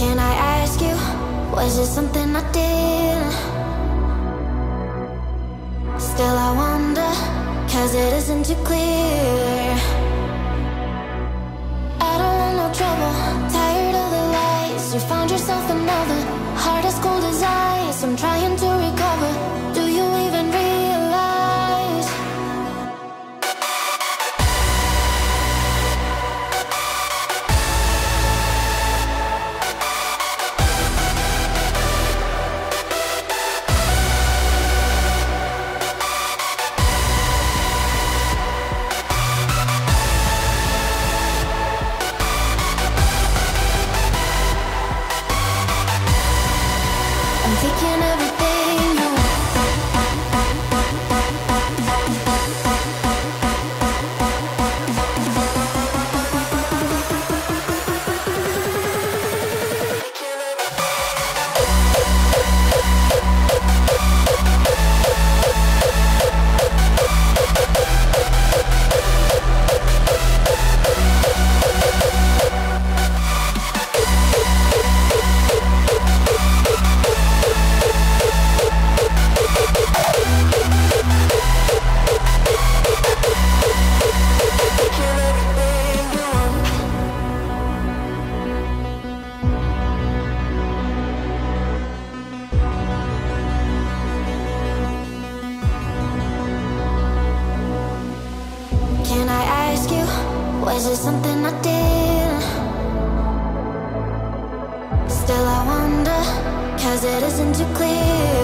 Can I ask you, was it something I did? Still I wonder, cause it isn't too clear. I don't want no trouble, tired of the lies. You found yourself another, heart as cold as ice. I'm trying to I'm thinking was it something I did? Still I wonder, cause it isn't too clear